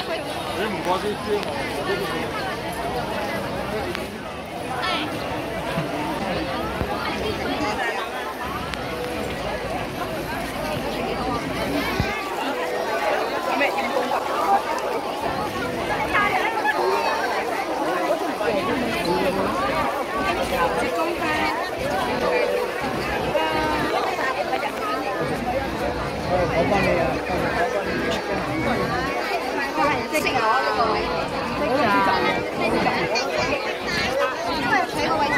你唔过啲猪我我帮 你啊，识我呢个位，识啊，因为睇个位置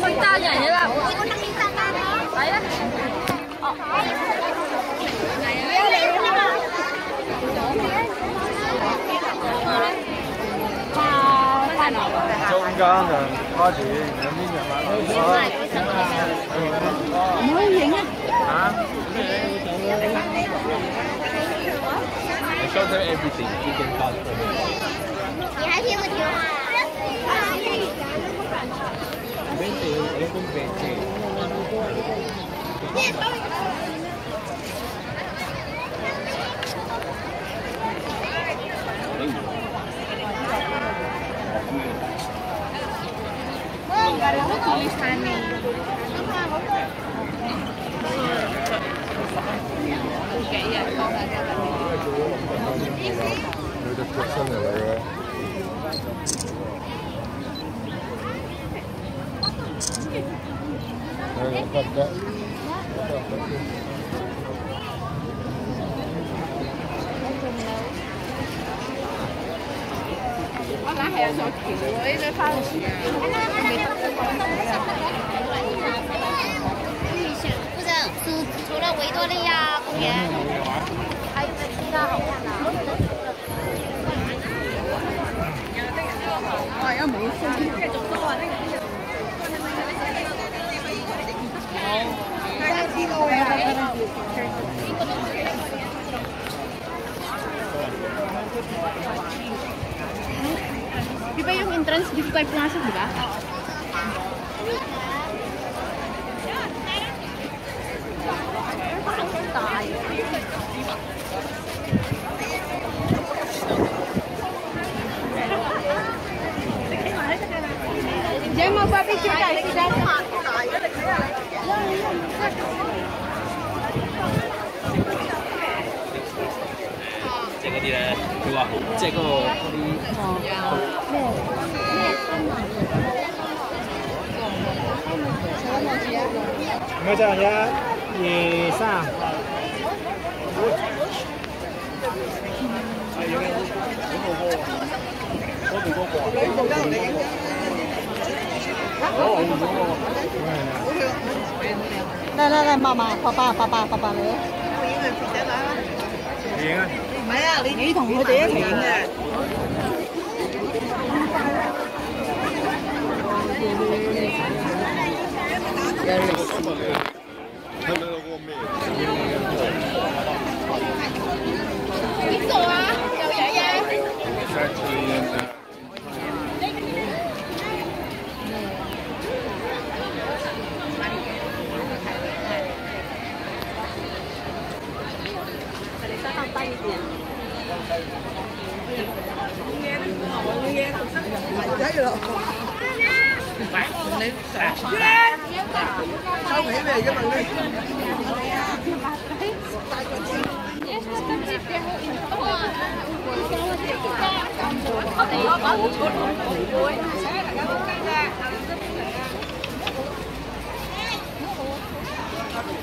分家人嘅啦，系啊。 中間就花錢，兩邊就買唔可以影啊！嚇？你 show them everything you can touch 你還聽不聽話呀？你哋你公 برای پولیش همین Thank you. 不是，除除了维多利亚公园，还有没有其他好看的？我而家冇風，繼續多啊！呢個 Di ba yung entrance, di ba pumasok, di ba? Si Dada. Jangan tidak 係嗰個嗰啲。咪就係一、二、三。嚟嚟嚟，媽媽、爸爸、爸爸、爸爸嚟。影啊！唔係啊，你你同佢哋一齊影嘅。你走啊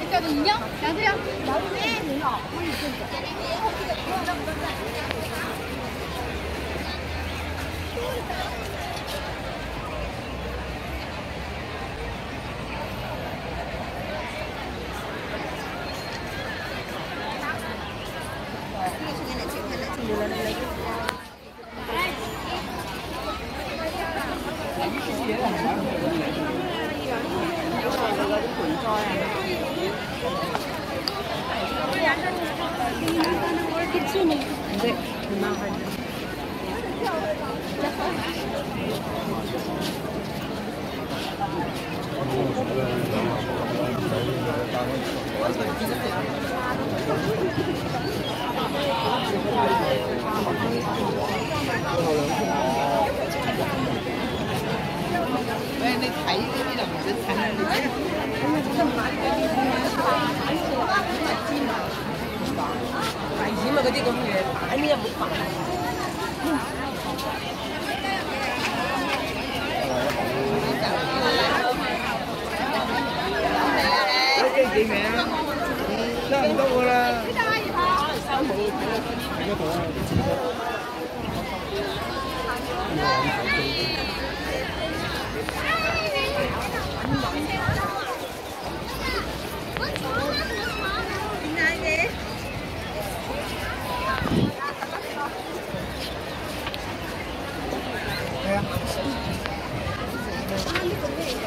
진짜로 인형? 나도요. 나도 인형. 우리 你睇呢啲就唔使睇啦，你。㗎，危險啊！嗰啲咁嘢擺咩唔好擺。你記幾名啊？得唔得㗎啦？冇睇得到啊！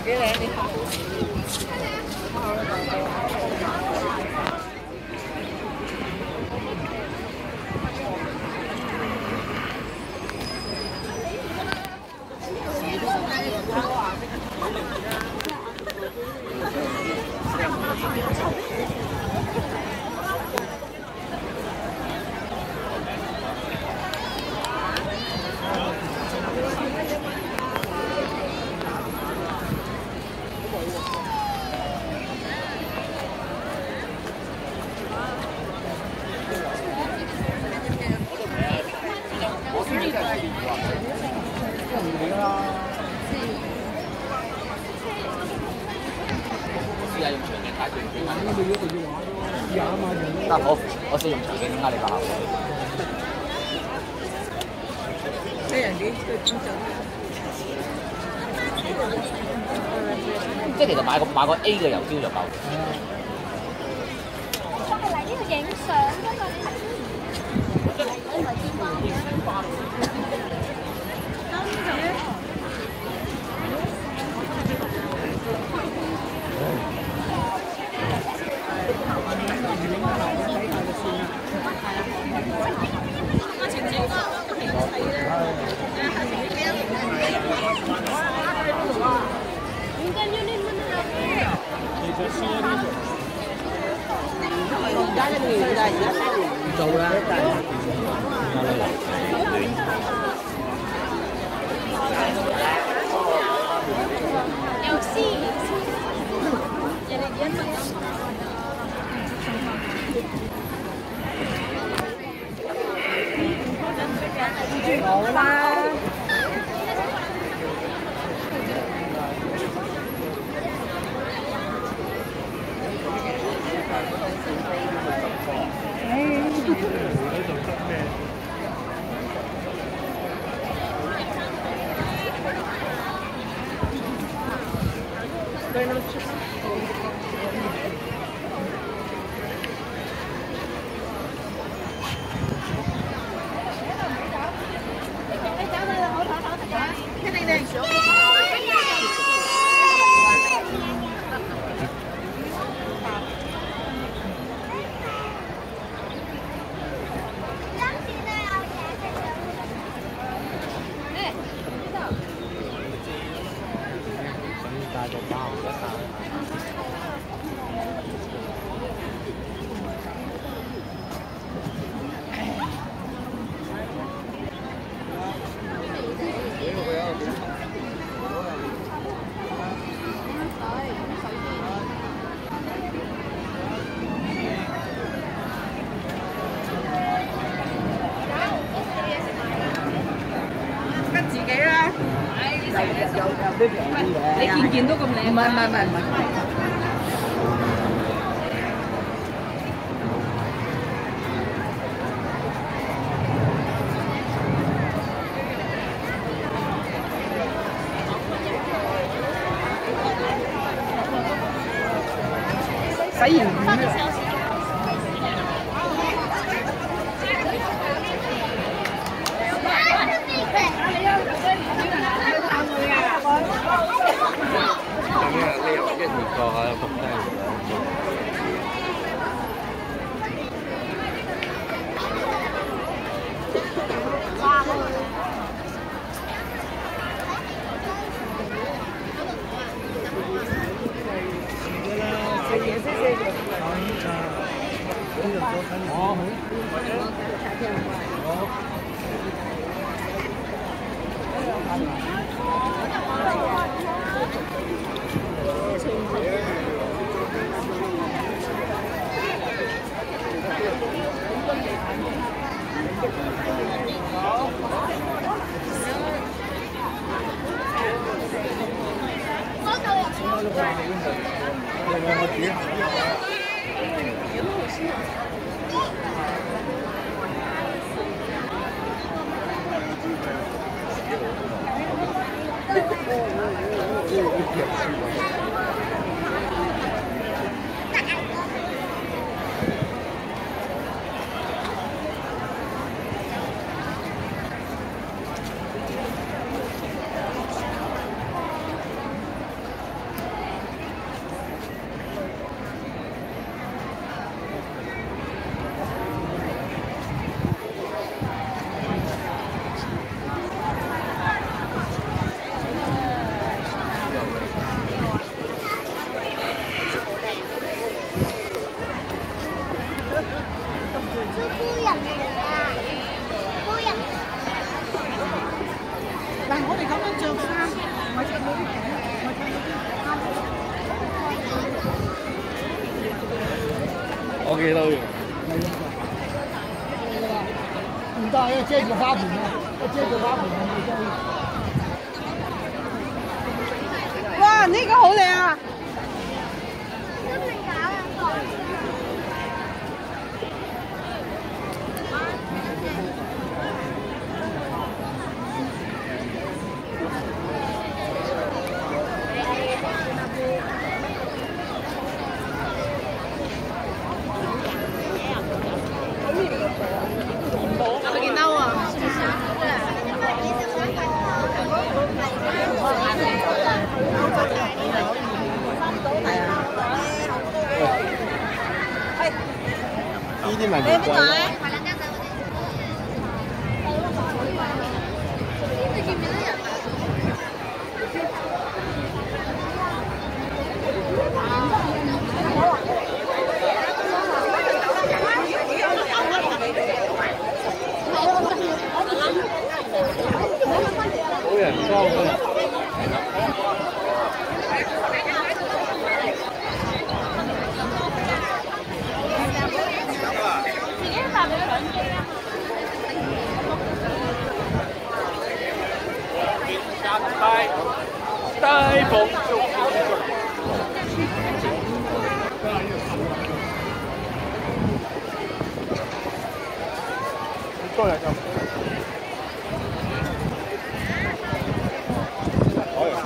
Cái này nó. 那好，我是用长颈人那里搞好。即係其實買個買個 A 嘅油焦就夠。我哋嚟呢度影相㗎嘛，你係。嗯。好的好 Đây là một chiếc. 啊，我觉得。件都咁靚。唔係唔係唔係唔係。洗完。多人咁。我又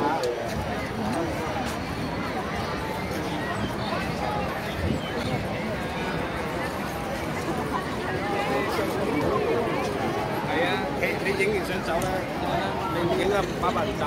系啊，你你影完相走啦，你影啊摆埋走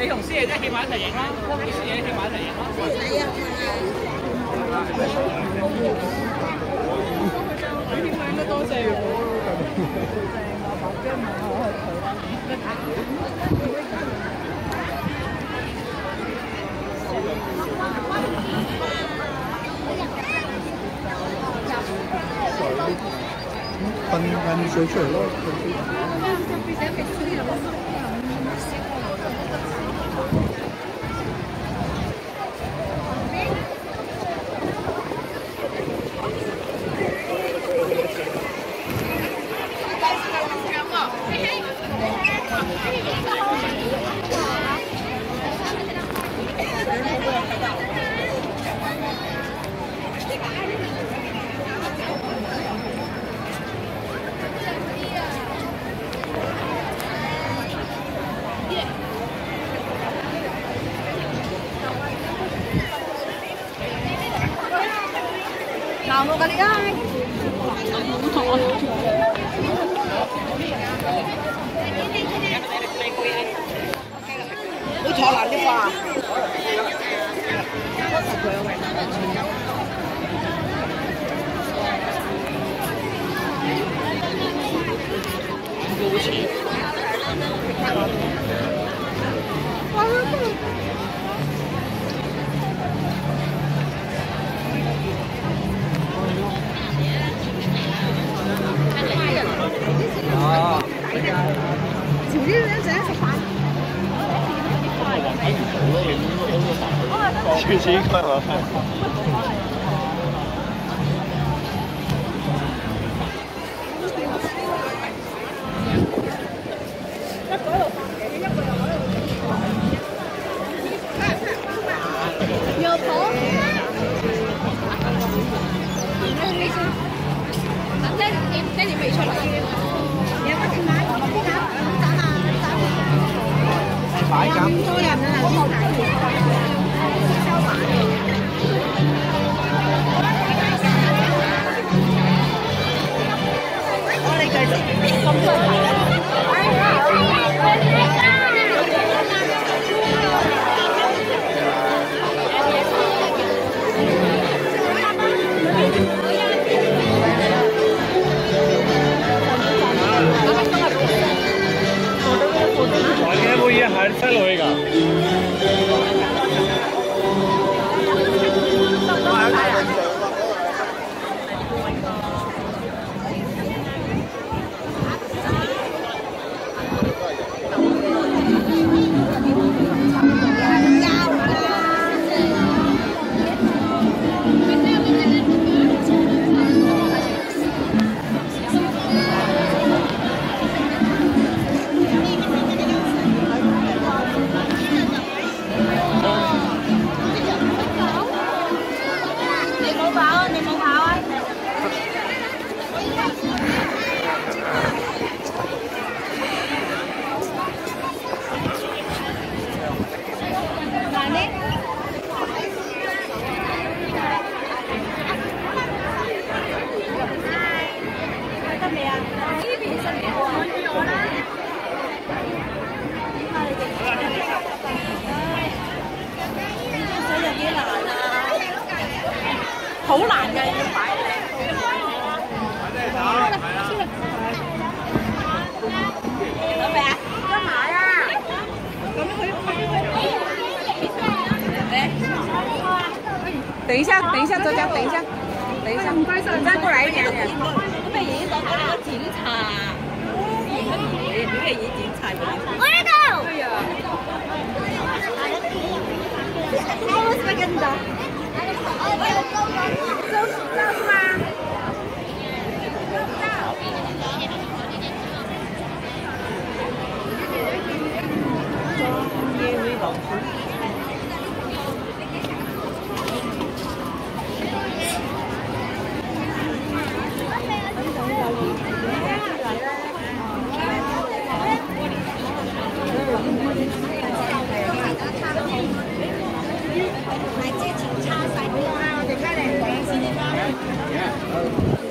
你同师爷姐企埋一齐影啦，同师爷企埋一齐影啦。应该多谢我。 噴噴水出嚟咯。行路㗎你啊！你坐爛啲花。去吃一块吗？有影乜嘢？點解影檢查嘅？我呢度。啊 Yeah. Yeah.